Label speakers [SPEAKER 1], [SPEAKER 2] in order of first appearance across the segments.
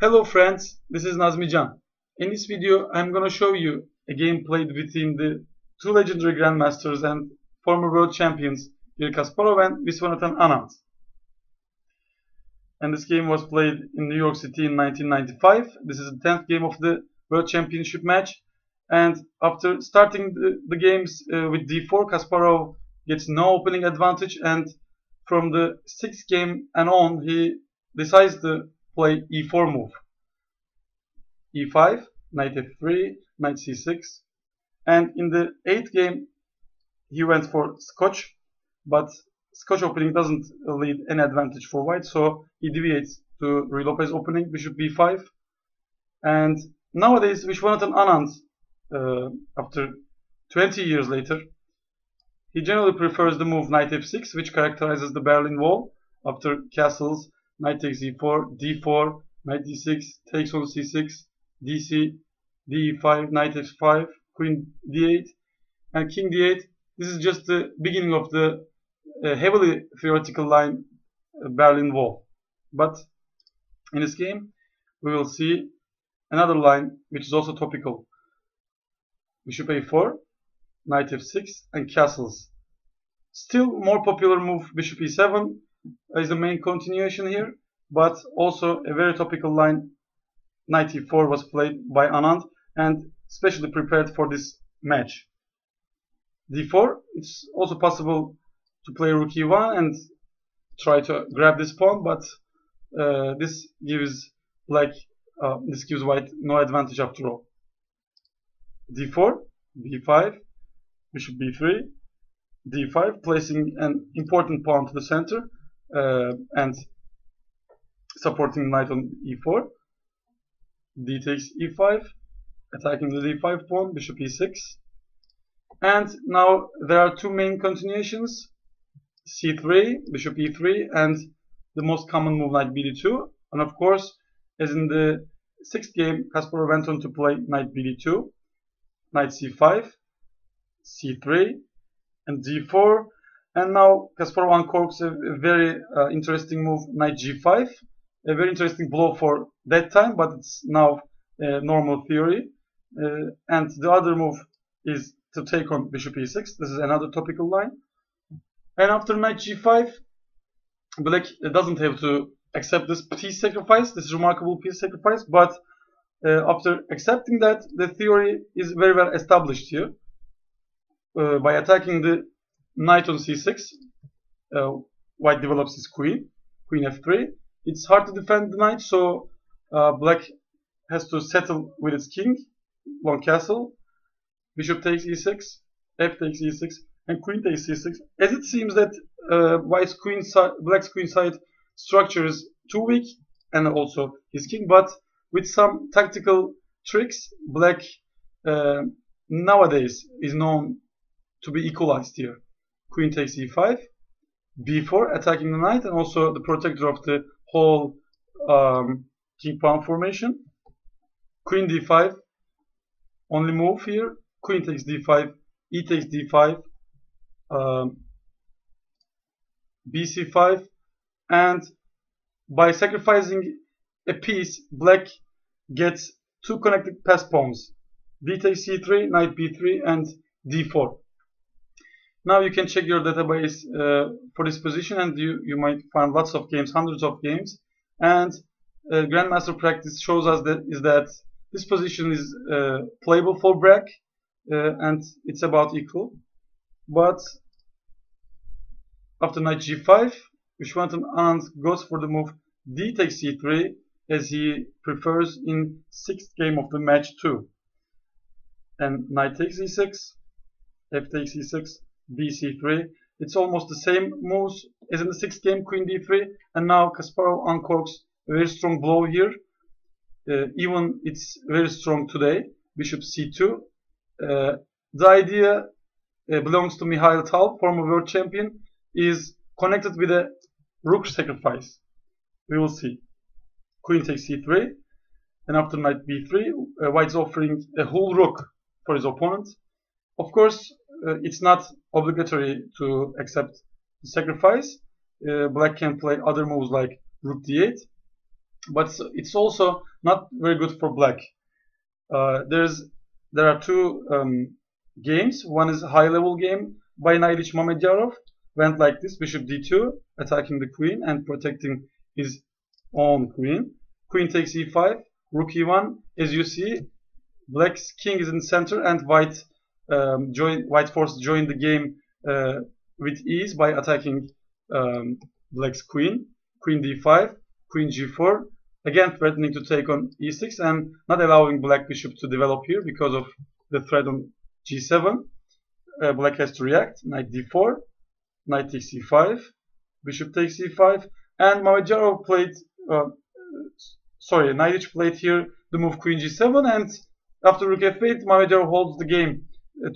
[SPEAKER 1] Hello friends, this is Nazmijan. In this video, I'm gonna show you a game played between the two legendary grandmasters and former world champions Garry Kasparov and Viswanathan Anand. And this game was played in New York City in 1995. This is the 10th game of the World Championship match. And after starting the, the games uh, with d4, Kasparov gets no opening advantage and from the 6th game and on, he decides to play e4 move. e5, knight f3, knight c6. And in the 8th game, he went for Scotch, but Scotch opening doesn't lead any advantage for white, so he deviates to Ruy Lopez opening, bishop b5. And nowadays, Viswanathan Anand, uh, after 20 years later, he generally prefers the move knight f6, which characterizes the Berlin Wall. After castles, knight takes e4, d4, knight d6, takes on c6, dc, d5, knight f5, queen d8, and king d8. This is just the beginning of the uh, heavily theoretical line uh, Berlin Wall. But in this game, we will see another line which is also topical. Bishop a4, knight f6, and castles. Still more popular move bishop e7 is the main continuation here, but also a very topical line knight e4 was played by Anand and specially prepared for this match. d4, it's also possible to play rook e1 and try to grab this pawn, but uh, this gives black, uh, this gives white no advantage after all. d4, b5, bishop b3, d5, placing an important pawn to the center Uh, and supporting knight on e4. d takes e5, attacking the d5 pawn, bishop e6. And now there are two main continuations, c3, bishop e3, and the most common move knight bd2. And of course, as in the sixth game, Kasparov went on to play knight bd2, knight c5, c3, and d4. And now Kasparov uncorks a, a very uh, interesting move, knight g5. A very interesting blow for that time, but it's now uh, normal theory. Uh, and the other move is to take on bishop e6. This is another topical line. And after knight g5, black doesn't have to accept this piece sacrifice, this remarkable piece sacrifice, but uh, after accepting that, the theory is very well established here. Uh, by attacking the knight on c6, uh, white develops his queen, queen f3. It's hard to defend the knight, so uh, black has to settle with its king, long castle. Bishop takes e6, f takes e6, and queen takes c6. As it seems that uh, white's queen side, black's queen side structure is too weak, and also his king. But with some tactical tricks, black uh, nowadays is known to be equalized here. Queen takes e5, b4, attacking the knight, and also the protector of the whole um, king pawn formation. Queen d5, only move here. Queen takes d5, e takes d5, um, bc5, and by sacrificing a piece, black gets two connected pass pawns. d takes c3, knight b3, and d4. Now you can check your database uh, for this position and you, you might find lots of games, hundreds of games. And uh, Grandmaster practice shows us that is that this position is uh, playable for black uh, and it's about equal. But after knight g5, Viswanathan Anand goes for the move d takes c3 as he prefers in sixth game of the match too. And knight takes e6, f takes e6, bc3. It's almost the same moves as in the sixth game, queen d3, and now Kasparov uncorks a very strong blow here. Uh, even it's very strong today, bishop c2. Uh, the idea uh, belongs to Mikhail Tal, former world champion, is connected with a rook sacrifice. We will see. Queen takes c3, and after knight b3, uh, white's offering a whole rook for his opponent. Of course, it's not obligatory to accept the sacrifice. Uh, black can play other moves like rook d8 but it's also not very good for black. Uh, there's there are two um, games. One is a high level game by Nailic Mamedyarov. Went like this: Bishop d2, attacking the queen and protecting his own queen. Queen takes e5, rook e1. As you see, black's king is in center and white um, join white force join the game uh, with ease by attacking um, black's queen. Queen d5, queen g4, again threatening to take on e6 and not allowing black bishop to develop here because of the threat on g7. Uh, black has to react, knight d4, knight takes e5, bishop takes e5, and Mamedyarov played, uh, sorry, Nailic played here the move queen g7, and after rook f8, Mamedyarov holds the game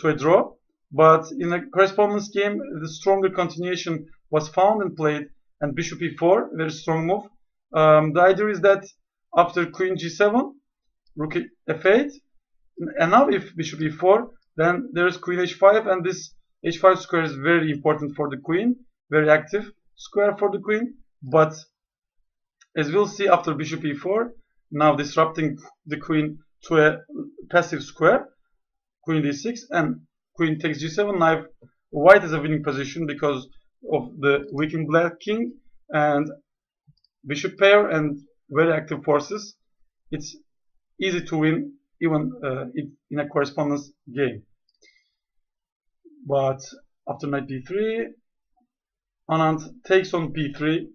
[SPEAKER 1] to a draw. But in a correspondence game, the stronger continuation was found and played, and bishop e4, very strong move. Um, the idea is that after queen g7, rook f8, and now if bishop e4, then there's queen h5, and this h5 square is very important for the queen, very active square for the queen. But as we'll see after bishop e4, now disrupting the queen to a passive square, queen d6, and queen takes g7. Now white is a winning position because of the weakened black king and bishop pair and very active forces. It's easy to win even uh, in a correspondence game. But after knight b3 Anand takes on b3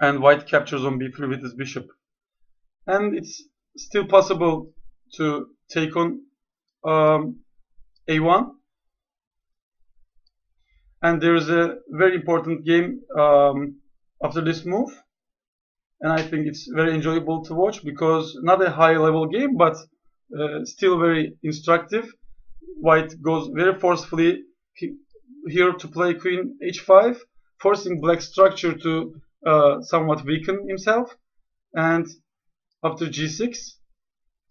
[SPEAKER 1] and white captures on b3 with his bishop. And it's still possible to take on um, a1 and there's a very important game um, after this move. And I think it's very enjoyable to watch because not a high level game but uh, still very instructive. White goes very forcefully here to play queen h5 forcing black structure to uh, somewhat weaken himself. And after g6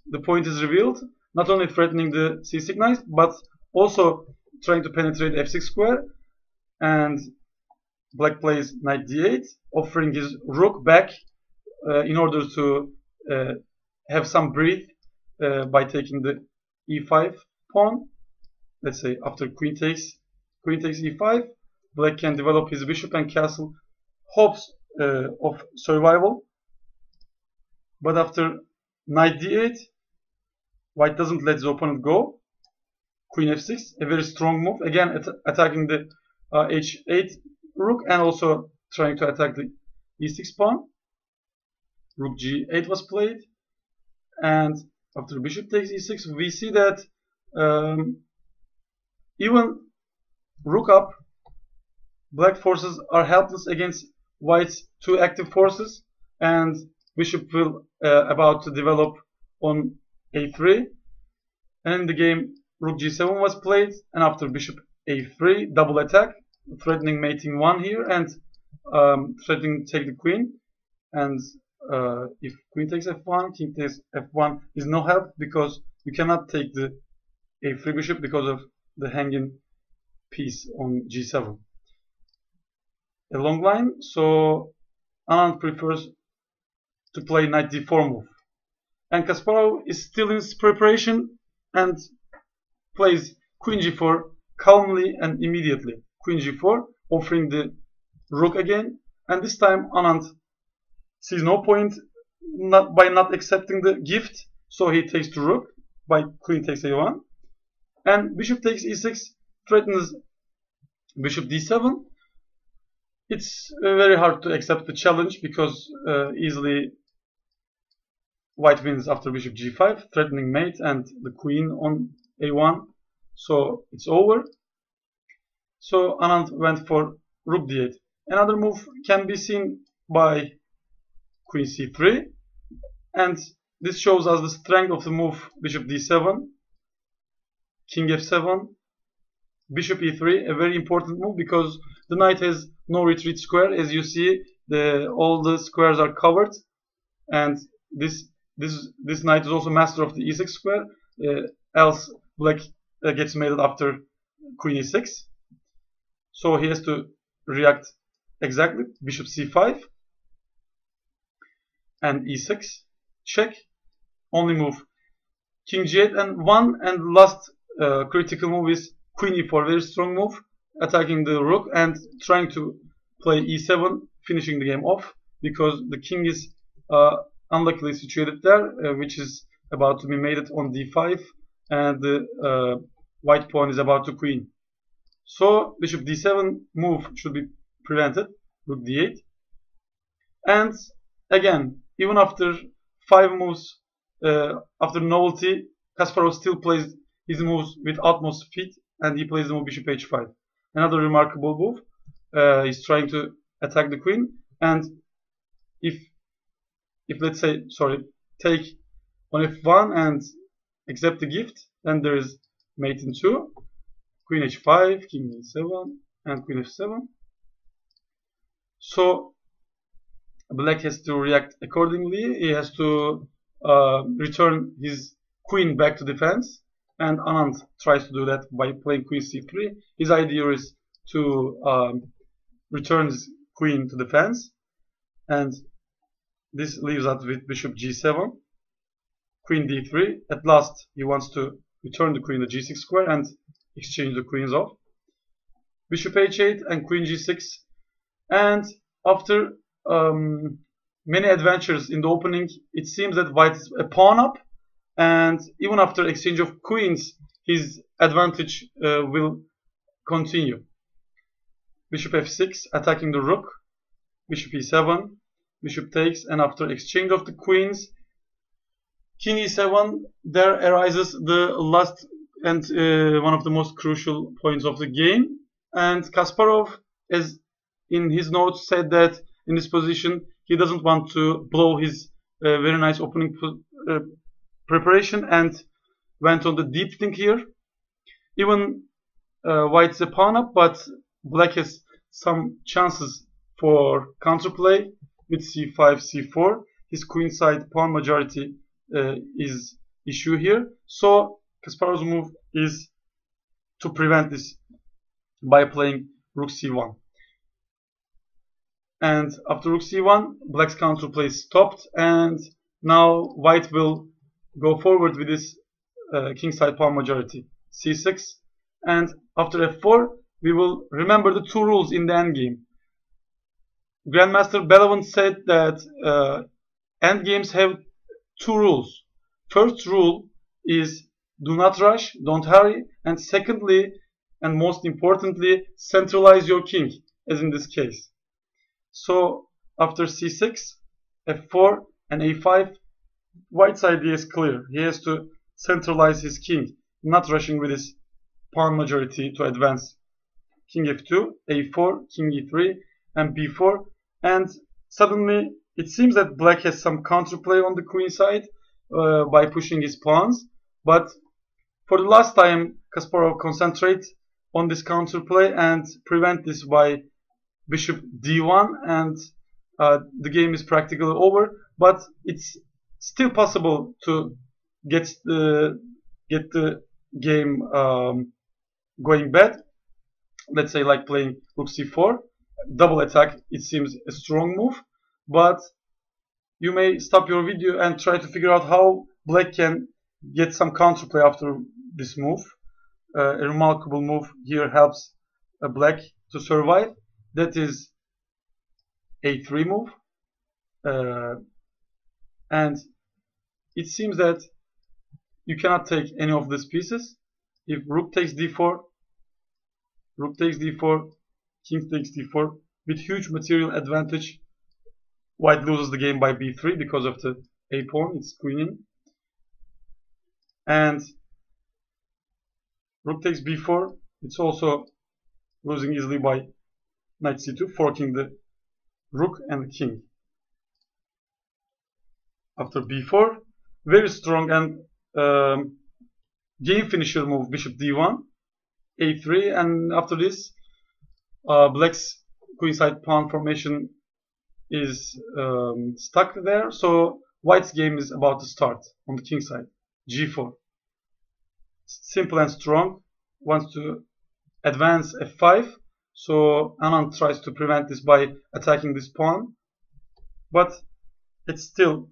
[SPEAKER 1] the point is revealed not only threatening the c6 knight but also trying to penetrate f6 square and black plays knight d8 offering his rook back uh, in order to uh, have some breath uh, by taking the e5 pawn. Let's say after queen takes queen takes e5 black can develop his bishop and castle hopes uh, of survival. But after knight d8 white doesn't let the opponent go. Queen f6 a very strong move. Again at attacking the uh, h8 rook and also trying to attack the e6 pawn. Rook g8 was played. And after bishop takes e6 we see that um, even rook up black forces are helpless against white's two active forces. And bishop will uh, about to develop on a3 and the game rook g7 was played and after bishop a3 double attack threatening mating 1 here and um, threatening take the queen. And uh, if queen takes f1 king takes f1 is no help because you cannot take the a3 bishop because of the hanging piece on g7 a long line so Anand prefers to play knight d4 move and Kasparov is still in preparation and plays queen g4 calmly and immediately. Queen g4, offering the rook again, and this time Anand sees no point not by not accepting the gift, so he takes the rook by queen takes a1, and bishop takes e6 threatens bishop d7. It's very hard to accept the challenge because uh, easily white wins after bishop g5, threatening mate and the queen on a1. So it's over. So Anand went for rook d8. Another move can be seen by queen c3 and this shows us the strength of the move bishop d7 king f7 bishop e3 a very important move because the knight has no retreat square as you see the all the squares are covered and this this this knight is also master of the e6 square uh, else black uh, gets made after queen e6. So he has to react exactly. Bishop c5. and e6 check only move king g8 and one and last uh, critical move is queen e4 very strong move attacking the rook and trying to play e7 finishing the game off because the king is uh, unluckily situated there uh, which is about to be mated on d5 and the uh, white pawn is about to queen. So bishop d7 move should be prevented rook d8 and again even after five moves uh, after novelty kasparov still plays his moves with utmost speed and he plays the move bishop h5 another remarkable move uh, he's trying to attack the queen and if if let's say sorry take on f1 and accept the gift then there is mate in 2 queen h5 king e7 and queen f7 so black has to react accordingly. He has to uh, return his queen back to defense and Anand tries to do that by playing queen c3 his idea is to um, return his queen to defense and this leaves us with bishop g7 queen d3 at last he wants to return the queen to g6 square and exchange the queens off bishop h8 and queen g6 and after um, many adventures in the opening it seems that white is a pawn up. And even after exchange of queens his advantage uh, will continue. Bishop f6 attacking the rook. Bishop e7 bishop takes and after exchange of the queens king e7 there arises the last and uh, one of the most crucial points of the game. And Kasparov as in his notes said that in this position he doesn't want to blow his uh, very nice opening uh, preparation and went on the deep thing here. Even uh, white's a pawn up but black has some chances for counterplay with c5, c4. His queenside pawn majority uh, is issue here. So Kasparov's move is to prevent this by playing rook c1. And after rook c1, black's counterplay stopped, and now white will go forward with his uh, kingside pawn majority c6. And after f4, we will remember the two rules in the endgame. Grandmaster Bellawent said that uh, endgames have two rules. First rule is do not rush, don't hurry, and secondly, and most importantly, centralize your king, as in this case. So after c6, f4, and a5, white's idea is clear. He has to centralize his king, not rushing with his pawn majority to advance. King f2, a4, king e3, and b4 and suddenly it seems that black has some counterplay on the queen side uh, by pushing his pawns. But for the last time Kasparov concentrates on this counterplay and prevent this by bishop d1 and uh, the game is practically over. But it's still possible to get the get the game um, going bad. Let's say like playing rook c4 double attack it seems a strong move but you may stop your video and try to figure out how black can get some counterplay after this move. Uh, a remarkable move here helps uh, black to survive. That is a3 move. Uh, and it seems that you cannot take any of these pieces. If rook takes d4 rook takes d4 king takes d4 with huge material advantage. White loses the game by b3 because of the a pawn, it's queening. And rook takes b4, it's also losing easily by knight c2, forking the rook and the king. After b4, very strong and um, game finisher move, bishop d1, a3, and after this, uh, black's queenside pawn formation is um, stuck there. So white's game is about to start on the king side. g4. Simple and strong. Wants to advance f5. So Anand tries to prevent this by attacking this pawn. But it's still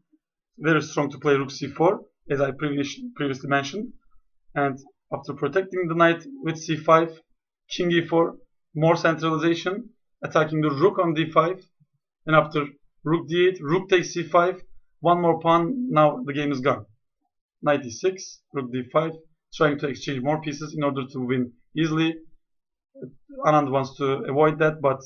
[SPEAKER 1] very strong to play rook c4, as I previously mentioned. And after protecting the knight with c5, king e4, more centralization, attacking the rook on d5, and after rook d8, rook takes c5, one more pawn, now the game is gone. Knight e6, rook d5, trying to exchange more pieces in order to win easily. Anand wants to avoid that, but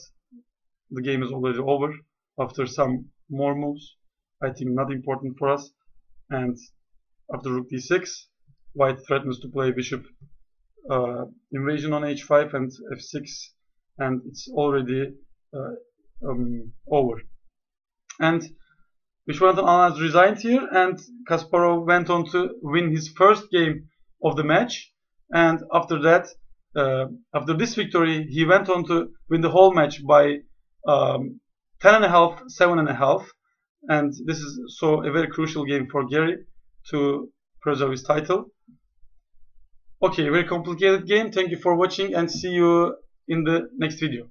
[SPEAKER 1] the game is already over after some more moves. I think not important for us. And after rook d6, white threatens to play bishop uh, invasion on h5 and f6 and it's already uh, um, over. And Viswanathan Anand resigned here and Kasparov went on to win his first game of the match. And after that uh, after this victory he went on to win the whole match by um, 10 and a half 7 and a half. And this is so a very crucial game for Garry to preserve his title. Okay very complicated game. Thank you for watching and see you in the next video